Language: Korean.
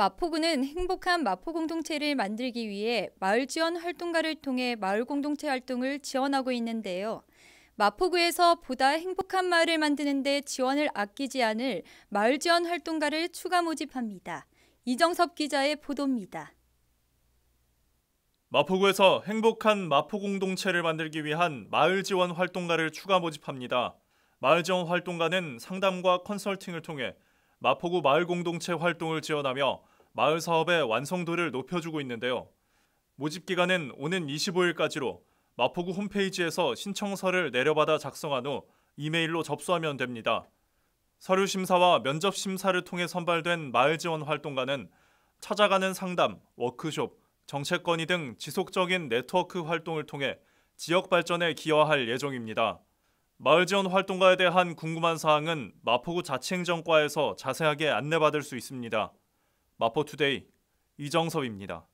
마포구는 행복한 마포 공동체를 만들기 위해 마을 지원 활동가를 통해 마을 공동체 활동을 지원하고 있는데요. 마포구에서 보다 행복한 마을을 만드는 데 지원을 아끼지 않을 마을 지원 활동가를 추가 모집합니다. 이정섭 기자의 보도입니다. 마포구에서 행복한 마포 공동체를 만들기 위한 마을 지원 활동가를 추가 모집합니다. 마을 지원 활동가는 상담과 컨설팅을 통해 마포구 마을 공동체 활동을 지원하며 마을 사업의 완성도를 높여주고 있는데요. 모집 기간은 오는 25일까지로 마포구 홈페이지에서 신청서를 내려받아 작성한 후 이메일로 접수하면 됩니다. 서류 심사와 면접 심사를 통해 선발된 마을 지원 활동가는 찾아가는 상담, 워크숍, 정책 건의 등 지속적인 네트워크 활동을 통해 지역 발전에 기여할 예정입니다. 마을 지원 활동가에 대한 궁금한 사항은 마포구 자치행정과에서 자세하게 안내받을 수 있습니다. 마포투데이 이정섭입니다.